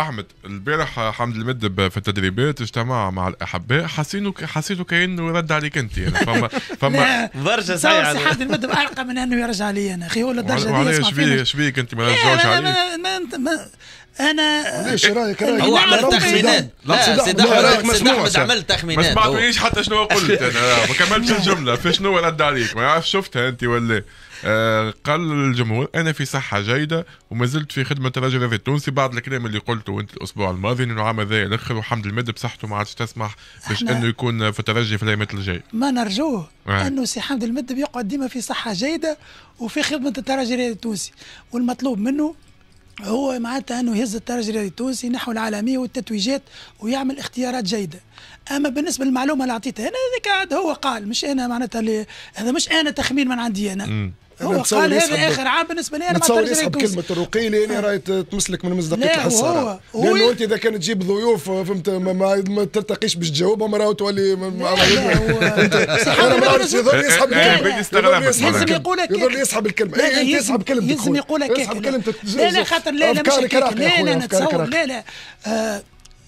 أحمد البارح حمد المدب في التدريبات اجتمع مع الأحباء حسينه حسيته كأنه يرد عليك أنت يعني. فما فما برشا صحيح سي حمد المدب ارقى من أنه يرجع علي أنا. أخي هو للدرجه دي وعلاش إيش بيك أنت؟ ما رجعوش عليك. أنا ليش؟ رأيك؟ رايك هو عمل تخمينات. لا سيد أحمد عمل تخمينات. ما سمعتونيش حتى شنو قلت أنا. ما كملتش الجملة. في شنو رد عليك؟ ما يعرف شفتها أنت ولا آه قال الجمهور أنا في صحة جيدة وما زلت في خدمة الرجل الرياضي التونسي بعد الكلام اللي قلته انت الأسبوع الماضي إنه العام هذا الآخر وحمد المد بصحته ما عادش تسمح باش إنه يكون في الترجي في الأيامات الجاية. ما نرجوه آه. انه سي حمدي المدب يقعد ديما في صحة جيدة وفي خدمة الترجي الرياضي التونسي. والمطلوب منه هو معناتها إنه يهز الترجي الرياضي التونسي نحو العالمية والتتويجات ويعمل اختيارات جيدة. أما بالنسبة للمعلومة اللي أعطيتها أنا هذيك هو قال مش أنا معناتها هذا مش أنا تخمين من عندي أنا. هو قال هذا آخر عام بالنسبة لي أنا ما تتصور يسحب كلمة الرقي لأن آه. راهي تمسلك من مصداقية الحصه لأنه أنت إذا كان تجيب ضيوف فهمت ما, ما, ما ترتقيش باش تجاوبهم راهو تولي أنا ما يظل يسحب الكلمة. لازم يقول لك يظل يسحب الكلمة. انت يسحب كلمتك لازم يقول لك لا لا خاطر لا لا مش لا لا نتصور لا لا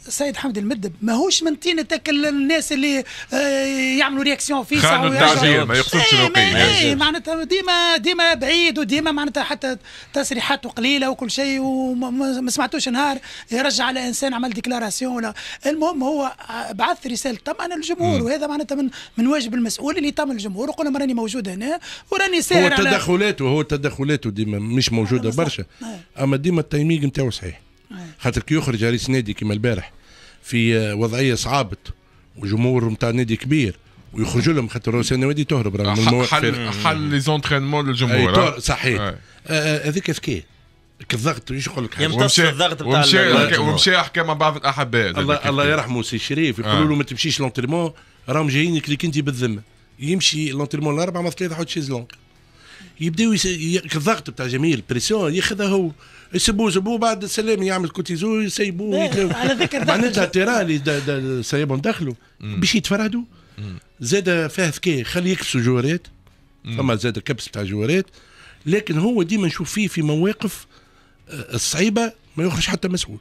السيد حمدي المدب ماهوش من طينة تاكل الناس اللي آه، يعملوا réaction في خانوا التعبير ما يقصدش الوقي اي معناتها ديما ديما بعيد وديما معناتها حتى تصريحاته قليلة وكل شيء وما سمعتوش نهار يرجع على إنسان عمل déclaration ولا. المهم هو بعث رسالة طبعا للجمهور وهذا معناتها من من واجب المسؤول اللي يطمن الجمهور وقلنا راني موجود هنا وراني ساهر هو تدخلاته هو تدخلاته ديما مش موجودة برشا. أما ديما التيميق نتاعو صحيح. خاطر كي يخرج رئيس نادي كما البارح في وضعية صعبت وجمهور نتاع نادي كبير ويخرجوا لهم خاطر رؤساء النوادي تهرب حل حل لي زونترينمون للجمهور صحيح. آه، آه، هذيك ذكي كالضغط إيش يقول لك يمتص الضغط بتاع ومشى ومشى حكى مع بعض الاحباء الله الله يرحمه سي شريف يقولوا له آه. ما تمشيش لونتريمون راهم جايينك ليك أنت بالذمه يمشي لونتريمون الاربعه مع ثلاثة حط شيزلونج يبداو الضغط بتاع جميل بريسيون ياخذها هو. يسبوه يسبوه بعد السلام يعمل كوتيزو يسيبوه على ذكر معناتها التيران اللي سيبهم دخلوا باش يتفرهدوا زاد فيها ذكاء خلي يكبسوا جوارات. فما زاد كبس بتاع جوارات. لكن هو ديما نشوف فيه في مواقف آه، الصعيبة ما يخرج حتى مسؤول.